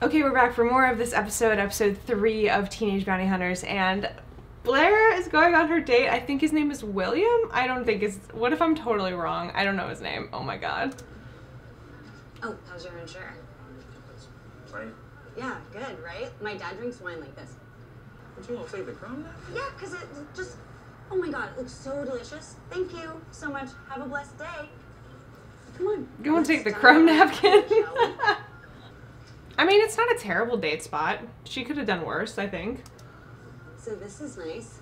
Okay, we're back for more of this episode, episode three of Teenage Bounty Hunters, and Blair is going on her date. I think his name is William. I don't think it's. What if I'm totally wrong? I don't know his name. Oh my god. Oh, how's your insurance? Right? Yeah, good, right? My dad drinks wine like this. Would you want to take the crumb now? Yeah, because it just, oh my god, it looks so delicious. Thank you so much. Have a blessed day. Come on. Go and take the crumb napkin. date, shall we? I mean, it's not a terrible date spot. She could have done worse, I think. So this is nice.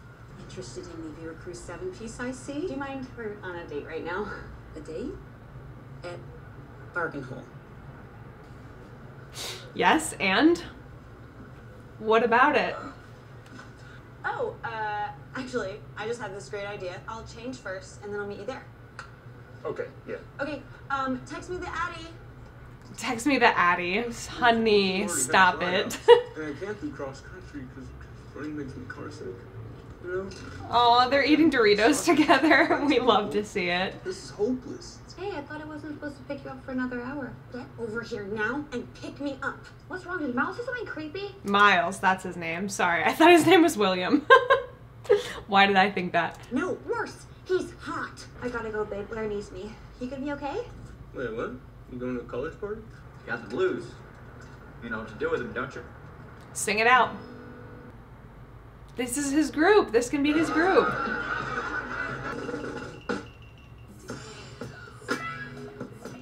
Interested in maybe your cruise seven piece, I see. Do you mind? We're on a date right now. A date? At Bargain Hole. Yes, and? What about it? Oh, uh, actually, I just had this great idea. I'll change first, and then I'll meet you there. Okay, yeah. Okay, um, text me the Addy. Text me the Addy. Honey, stop it. and I can't do cross country because running makes me car sick. You know? Oh, they're eating Doritos together. We love to see it. This is hopeless. Hey, I thought I wasn't supposed to pick you up for another hour. Get over here now and pick me up. What's wrong? Did Miles say something creepy? Miles, that's his name. Sorry, I thought his name was William. Why did I think that? No, worse. He's hot. I gotta go, babe. Blair needs me. You gonna be okay? Wait, what? You going to a college party? You got the blues. You know what to do with them, don't you? Sing it out. This is his group. This can be his group.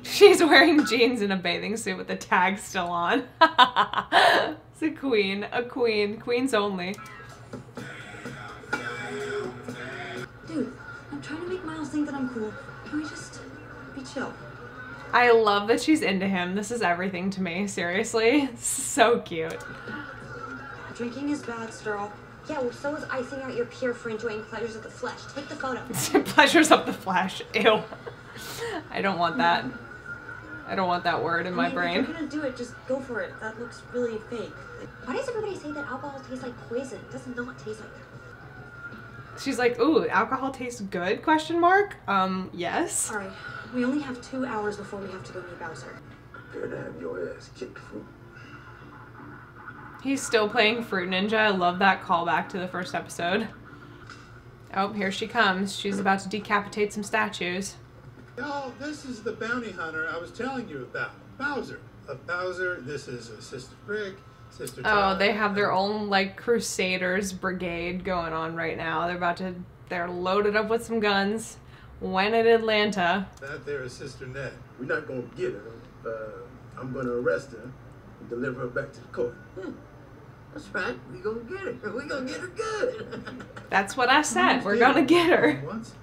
She's wearing jeans and a bathing suit with the tag still on. it's a queen. A queen. Queens only. Dude, I'm trying to make Miles think that I'm cool. Can we just be chill? I love that she's into him. This is everything to me. Seriously. So cute. Drinking is bad, Sterl. Yeah, well, so is icing out your peer for enjoying pleasures of the flesh. Take the photo. Pleasures of the flesh. Ew. I don't want that. I don't want that word in my I mean, brain. If you're gonna do it, just go for it. That looks really fake. Why does everybody say that alcohol tastes like poison? It does not taste like that. She's like, "Ooh, alcohol tastes good?" Question mark. Um, yes. Sorry, we only have two hours before we have to go meet Bowser. Prepare to have your ass kicked for He's still playing Fruit Ninja. I love that callback to the first episode. Oh, here she comes. She's about to decapitate some statues. Oh, this is the bounty hunter I was telling you about. Bowser. Uh, Bowser, this is uh, Sister Brick, Oh, they have their own like Crusaders brigade going on right now. They're about to. They're loaded up with some guns. When in Atlanta. That there is Sister Ned. We're not gonna get her. Uh, I'm gonna arrest her and deliver her back to the court. That's right. We're gonna get her. We're gonna get her good. That's what I said. We're gonna get her. Once.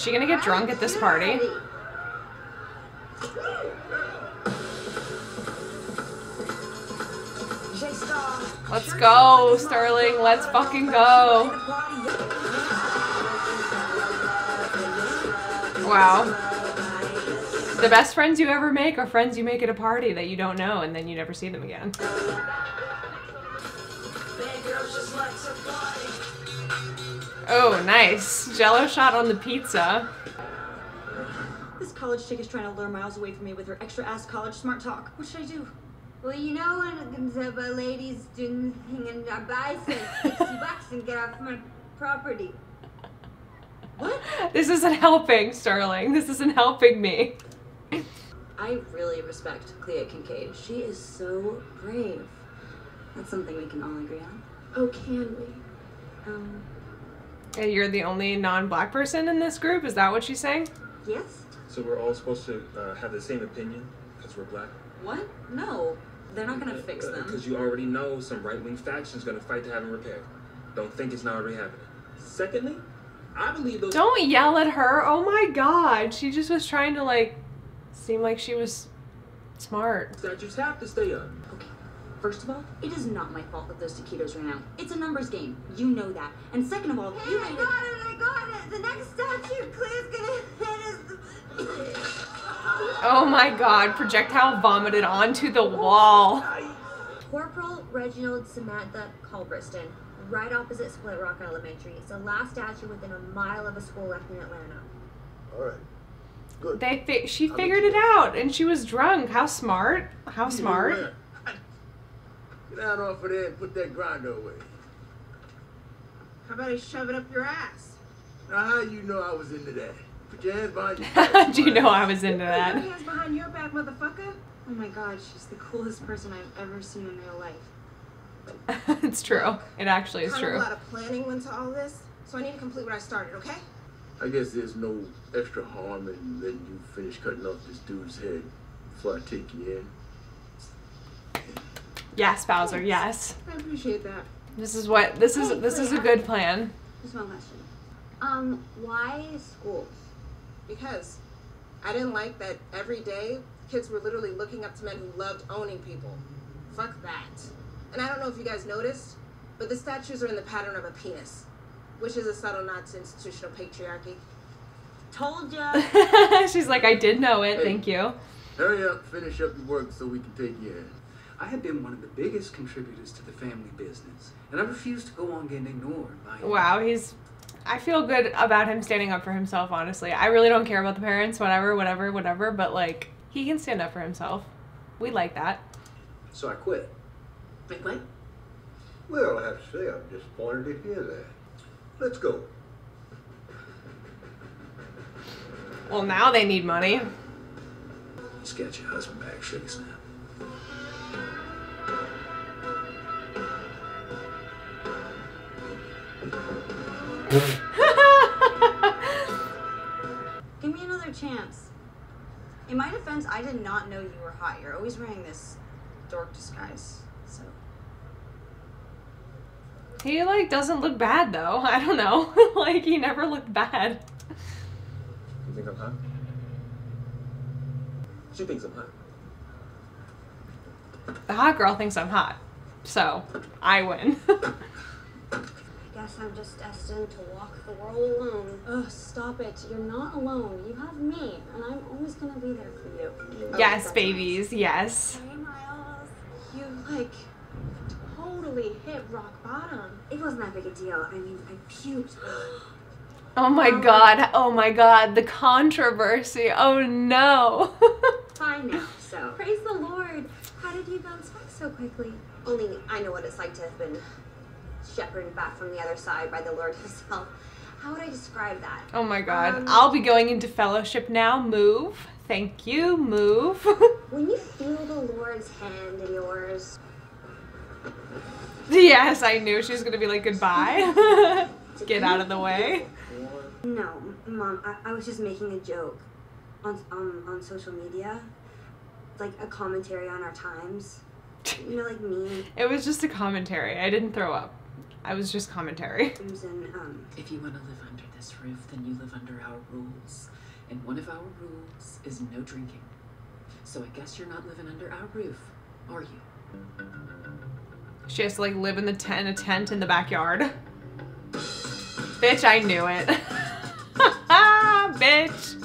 She gonna get drunk at this party? Let's go, Sterling. Let's fucking go. Wow. The best friends you ever make are friends you make at a party that you don't know and then you never see them again. Oh, nice. Jello shot on the pizza. This college chick is trying to lure Miles away from me with her extra ass college smart talk. What should I do? Well, you know when the uh, ladies doing the thing and I buy some 60 bucks and get off my property. What? This isn't helping, Sterling. This isn't helping me. I really respect Clea Kincaid. She is so brave. That's something we can all agree on. Oh, can we? Um, And you're the only non-black person in this group? Is that what she's saying? yes? So we're all supposed to uh, have the same opinion because we're black? What? No. They're not gonna fix them. Because you already know some right wing faction's gonna fight to have them repaired. Don't think it's not already happening. Secondly, I believe those. Don't yell at her. Oh my god. She just was trying to like seem like she was smart. Statues have to stay up. Okay. First of all, it is not my fault that those taquitos ran out. It's a numbers game. You know that. And second of all, Hey, you I made got it. it, I got it. The next statue Clea's gonna hit is Oh my god. Projectile vomited onto the wall. Corporal Reginald Samantha Culverston. right opposite Split Rock Elementary. It's the last statue within a mile of a school left in Atlanta. All right. Good. They fi- she I'll figured it out and she was drunk. How smart. How smart. Where? Get down off of there and put that grinder away. How about I shove it up your ass? Now, how you know I was into that? Put your hands behind your back. Do you know I was into that? Put that? your hands behind your back, motherfucker. Oh my god, she's the coolest person I've ever seen in real life. it's true. It actually is kind of true. a lot of planning went to all this, so I need to complete what I started, okay? I guess there's no extra harm in letting you finish cutting off this dude's head before I take you in. Yes, Bowser. Yes. I appreciate that. This is what this is. Hey, This is a good plan. Just one question. Um, why schools? Because I didn't like that every day kids were literally looking up to men who loved owning people. Fuck that. And I don't know if you guys noticed, but the statues are in the pattern of a penis, which is a subtle nod to institutional patriarchy. Told ya. She's like, I did know it. Thank you. Hurry up, finish up your work so we can take you in. I had been one of the biggest contributors to the family business, and I refuse to go on getting ignored by Wow, he's. I feel good about him standing up for himself. Honestly, I really don't care about the parents. Whatever, whatever, whatever. But like, he can stand up for himself. We like that. So I quit. Wait, what? Well, I have to say, I'm disappointed to hear that. Let's go. Well, now they need money. Just get your husband back, Sugar Snap. Another chance. In my defense, I did not know you were hot. You're always wearing this dork disguise. So he like doesn't look bad though. I don't know. like he never looked bad. You think I'm hot? She thinks I'm hot. The hot girl thinks I'm hot, so I win. I guess I'm just destined to walk the world alone. Ugh, stop it. You're not alone. You have me, and I'm always gonna be there for you. Oh, yes, that's babies. Yes. Hey, Miles. You like totally hit rock bottom. It wasn't that big a deal. I mean, I puked. Oh my um, god. Oh my god. The controversy. Oh no. Fine now, so. Praise the Lord. How did you bounce back so quickly? Only I know what it's like to have been shepherded back from the other side by the Lord Himself. How would I describe that? Oh my god. Um, I'll be going into fellowship now. Move. Thank you. Move. When you feel the Lord's hand in yours, yes, I knew she was gonna be like goodbye. Get out of the way. No, Mom, I, I was just making a joke on, on, on social media. Like a commentary on our times. You know, like me. It was just a commentary. I didn't throw up. I was just commentary. and, um, If you want to live under this roof, then you live under our rules. And one of our rules is no drinking. So I guess you're not living under our roof, are you? She has to like live in the tent, in a tent in the backyard. Bitch, I knew it. Bitch.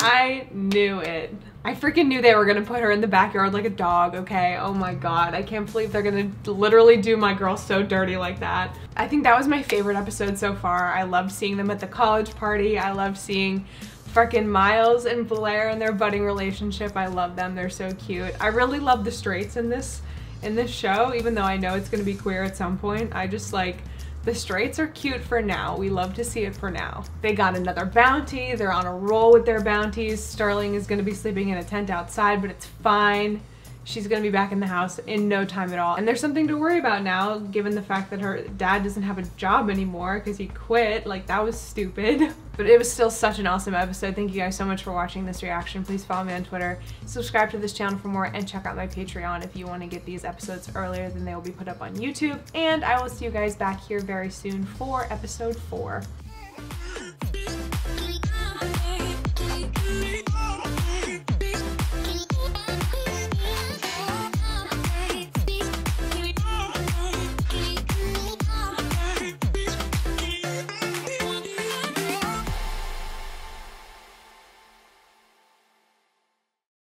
I knew it. I freaking knew they were gonna put her in the backyard like a dog, okay? Oh my god, I can't believe they're gonna literally do my girl so dirty like that. I think that was my favorite episode so far. I loved seeing them at the college party. I loved seeing freaking Miles and Blair and their budding relationship. I love them. They're so cute. I really love the straights in this in this show, even though I know it's gonna be queer at some point. I just like the straights are cute for now. We love to see it for now. They got another bounty. They're on a roll with their bounties. Sterling is to be sleeping in a tent outside, but it's fine. She's to be back in the house in no time at all. And there's something to worry about now, given the fact that her dad doesn't have a job anymore because he quit. Like, that was stupid. But it was still such an awesome episode. Thank you guys so much for watching this reaction. Please follow me on Twitter, subscribe to this channel for more, and check out my Patreon if you want to get these episodes earlier than they will be put up on YouTube. And I will see you guys back here very soon for episode four.